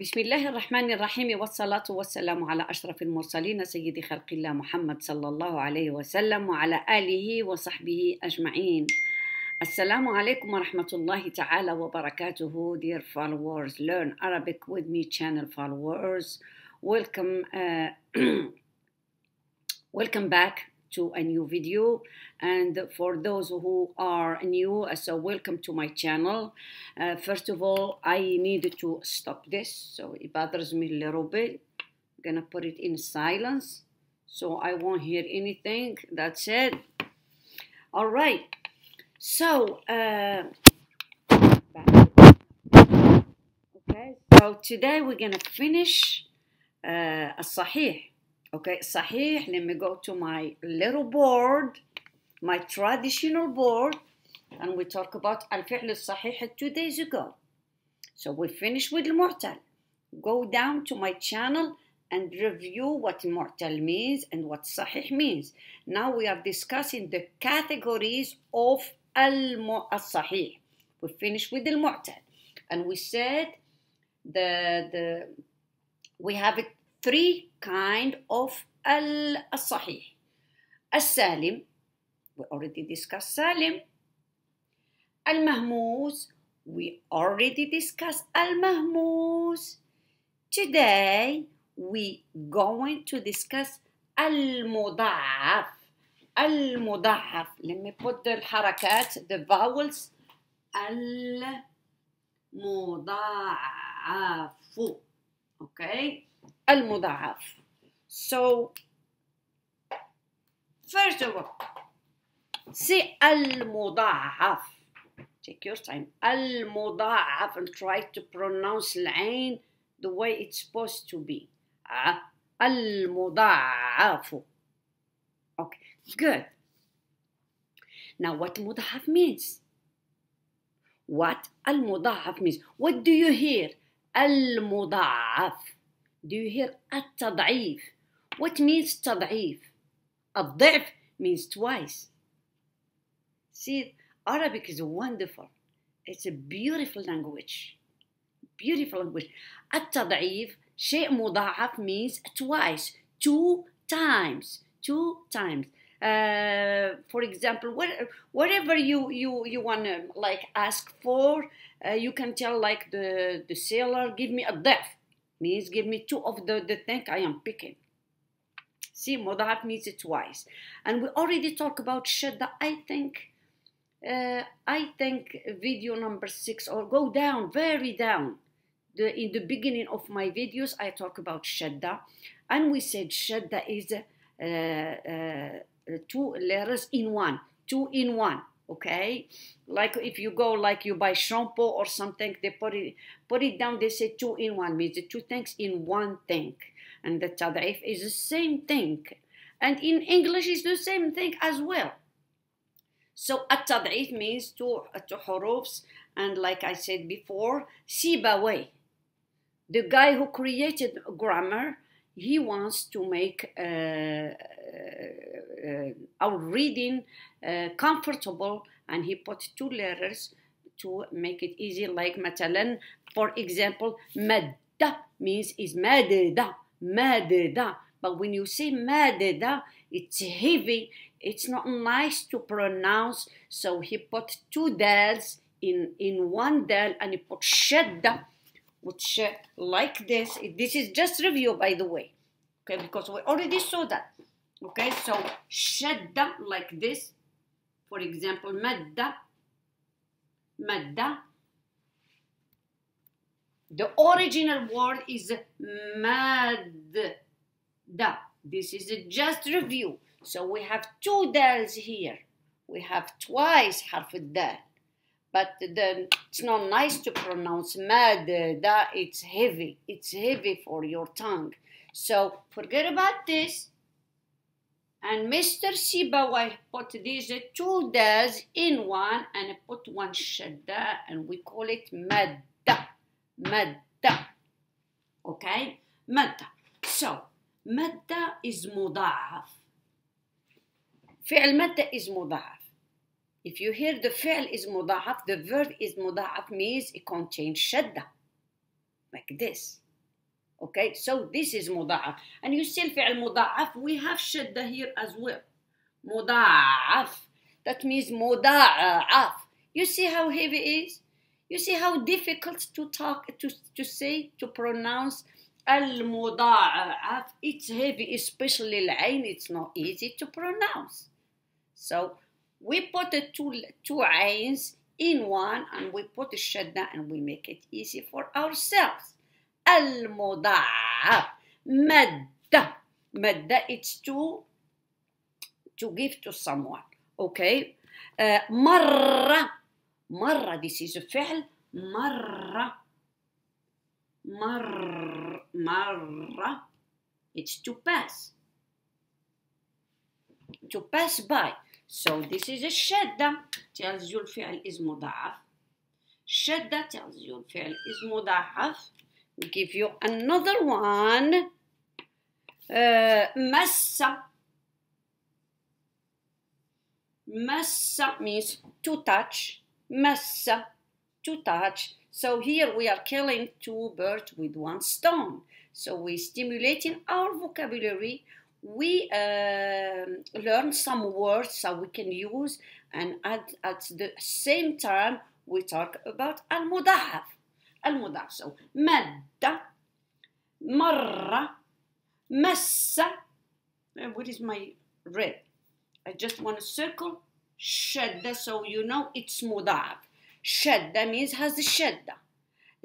بسم الله الرحمن الرحيم والصلاة والسلام على أشرف المرسلين سيد خلق الله محمد صلى الله عليه وسلم وعلى آله وصحبه أجمعين. السلام عليكم ورحمة الله تعالى وبركاته dear followers learn Arabic with me channel followers. Welcome uh, welcome back. to a new video and for those who are new so welcome to my channel uh, first of all i need to stop this so it bothers me a little bit i'm gonna put it in silence so i won't hear anything that's it all right so uh, okay so today we're gonna finish uh, الصحيح Okay, صحيح, let me go to my little board, my traditional board, and we talk about الفعل الصحيح two days ago. So we finish with المعتل. Go down to my channel and review what معتل means and what صحيح means. Now we are discussing the categories of الصحيح. We finish with المعتل. And we said the, the we have it three kind of al-sahih. Al-salim, we already discussed salim. Al-mahmuz, we already discussed al-mahmuz. Today, we going to discuss al-mudaf. Al-mudaf. Let me put the harakat, the vowels. Al-mudaf. Okay? المضاعف So, first of all, say المضاعف. Take your time. المضاعف and try to pronounce العين the way it's supposed to be. المضاعف. Okay, good. Now, what مضاعف means? What المضاعف means? What do you hear? المضاعف. Do you hear التضعيف? What means تضعيف? الضعف means twice. See, Arabic is wonderful. It's a beautiful language. Beautiful language. التضعيف شيء مضاعف means twice, two times, two times. Uh, for example, what, whatever you you you want to like ask for, uh, you can tell like the the sailor, give me a ضعف means give me two of the, the thing I am picking. See, مضاعف means it twice. And we already talked about shadda, I think, uh, I think video number six, or go down, very down. The, in the beginning of my videos, I talk about shadda. And we said shadda is uh, uh, two letters in one, two in one okay? Like if you go like you buy shampoo or something they put it put it down they say two in one means the two things in one thing. And the tad'if is the same thing. And in english is the same thing as well. So at-tad'if means two, two hurufs and like i said before sibaway the guy who created grammar he wants to make uh, uh, our reading uh, comfortable and he put two letters to make it easy like مثلا for example madda means is madda madda but when you say madda it's heavy it's not nice to pronounce so he put two dals in in one dal and he put shadda which uh, like this this is just review by the way okay because we already saw that okay so shadda like this for example madda madda. The original word is madda. This is a just review. So we have two dals here. We have twice half a dal but the, it's not nice to pronounce madda it's heavy it's heavy for your tongue so forget about this and Mr. Sibawai put these two das in one and put one shadda and we call it madda. Madda. Okay? Madda. So, madda is مضاعف. فعل madda is مضاعف. If you hear the فعل is مضاعف, the verb is مضاعف means it contains shadda. Like this. Okay, so this is مضاعف. And you see الفعل مضاعف, we have شدة here as well. مضاعف. That means مضاعف. You see how heavy it is? You see how difficult to talk, to, to say, to pronounce المضاعف. It's heavy, especially العين. It's not easy to pronounce. So we put the two, two عينs in one and we put the shadda and we make it easy for ourselves. المضاعف مادة مادة it's to to give to someone okay uh, مرة مرة this is a فعل مرة مر مرة it's to pass to pass by So this is الشدة tells you الفعل is mudaf. الشدة tells you fi'l is mudaf. give you another one uh, Massa. Massa means to touch Massa, to touch so here we are killing two birds with one stone so we're stimulating our vocabulary we uh, learn some words so we can use and at, at the same time we talk about المضاعف المضاعف so مادة مرة مس what is my red I just want to circle شدة so you know it's مضاعف شدة means has شدة uh,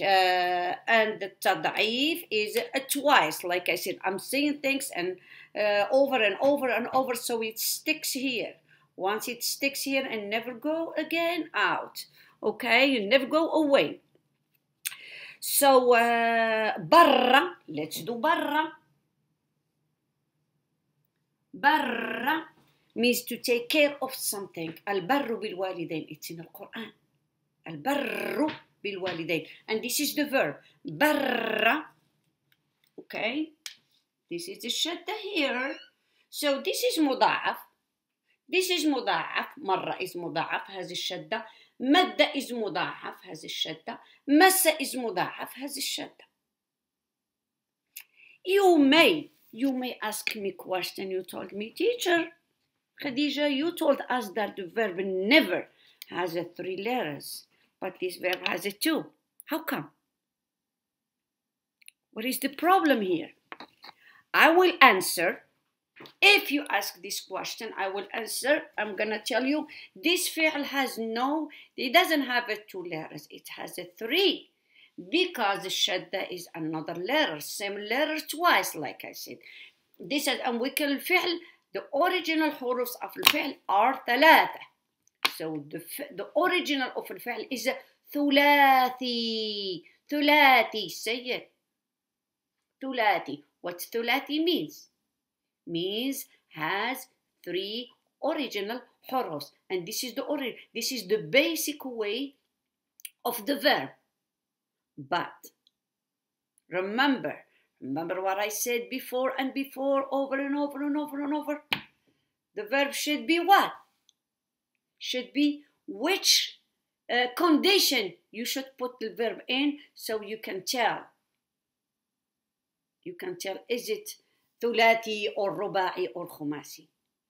Uh, and the tad'if is twice. Like I said, I'm saying things and uh, over and over and over, so it sticks here. Once it sticks here and never go again out. Okay, you never go away. So uh, barra, let's do barra. Barra means to take care of something. Al barru bil walidain. It's in the Quran. Al barru بالوالدين and this is the verb برا okay this is the shadda here so this is مضاعف this is مضاعف مرة is مضاعف هذه الشدة مد is مضاعف هذه الشدة مس is مضاعف هذه الشدة you may you may ask me question you told me teacher Khadija you told us that the verb never has a three letters but this verb has a two how come what is the problem here I will answer if you ask this question, I will answer. I'm gonna tell you this fi'l has no, it doesn't have a two letters, it has a three. Because the shadda is another letter, same letter twice, like I said. This is and we call الفعل the original حروف of الفعل are ثلاثة. So the, the original of الفعل is a ثلاثي. ثلاثي. Say it. ثلاثي. What ثلاثي means? means has three original hurufs and this is the ori- this is the basic way of the verb but remember remember what i said before and before over and over and over and over the verb should be what should be which uh, condition you should put the verb in so you can tell you can tell is it ثلاثي or رباعي or خماسي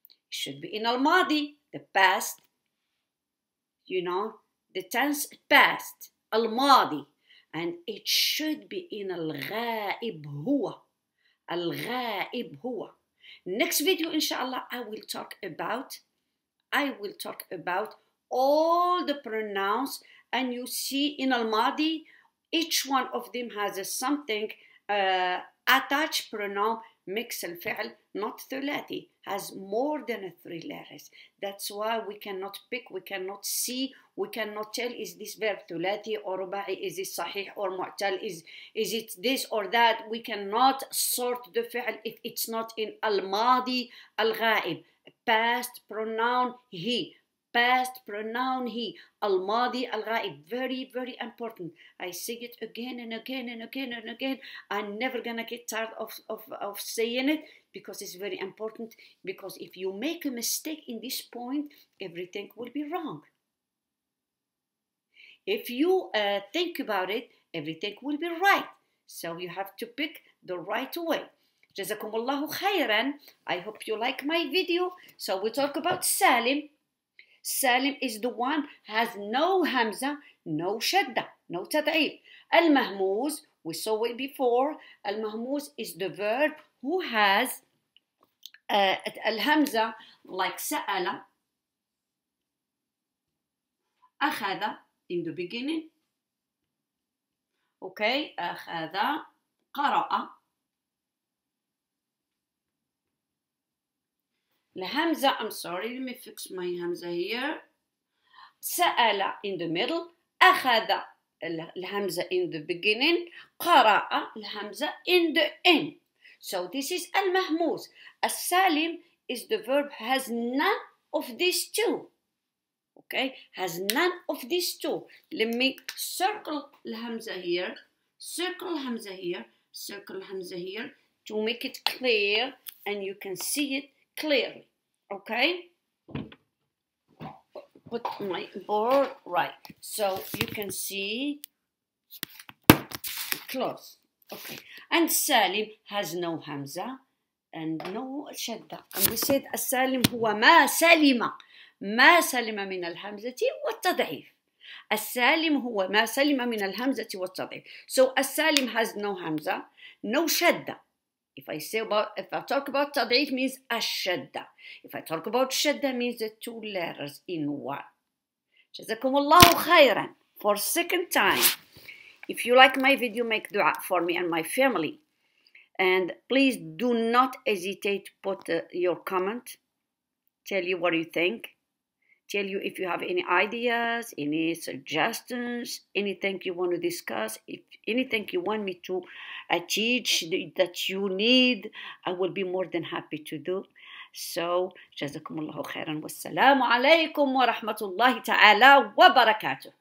it should be in الماضي the past you know the tense past الماضي and it should be in الغائب هو الغائب هو next video inshallah I will talk about I will talk about all the pronouns and you see in Almadi, each one of them has a something uh, attached pronoun mix الفعل not ثلاثي has more than three letters that's why we cannot pick we cannot see we cannot tell is this verb ثلاثي or رباعي is it صحيح or معتل is is it this or that we cannot sort the فعل if it's not in الماضي الغائب past pronoun he past pronoun he الماضي الغائب very very important I say it again and again and again and again I'm never gonna get tired of, of, of saying it because it's very important because if you make a mistake in this point everything will be wrong if you uh, think about it everything will be right So you have to pick the right way. جزاكم الله خيرا. I hope you like my video. So we talk about Salim. Salim is the one has no hamza, no shadda, no tad'ib. Al-mahmuz, we saw it before. Al-mahmuz is the verb who has uh, al-hamza like sa'ala, أخذ in the beginning okay أخذ قرأ الهمزة I'm sorry let me fix my hamza here سأل in the middle أخذ الهمزة in the beginning قرأ الهمزة in the end so this is المهموز السالم is the verb has none of these two okay has none of these two let me circle الهمزة here circle الهمزة here circle الهمزة here to make it clear and you can see it clearly okay put my board right so you can see close okay and Salim has no hamza and no shadda and we said السالم هو ما سلم ما سلم من الهمزة والتضعيف السالم هو ما سلم من الهمزة والتضعيف so السالم has no hamza no shadda if I say about if I talk about تضعيف means الشدة if I talk about شدة means the two letters in one جزاكم الله خيرا for second time if you like my video make dua for me and my family and please do not hesitate to put uh, your comment tell you what you think tell you if you have any ideas, any suggestions, anything you want to discuss, if anything you want me to uh, teach that you need, I will be more than happy to do. So, جزاكم الله خيرا والسلام عليكم ورحمة الله تعالى وبركاته.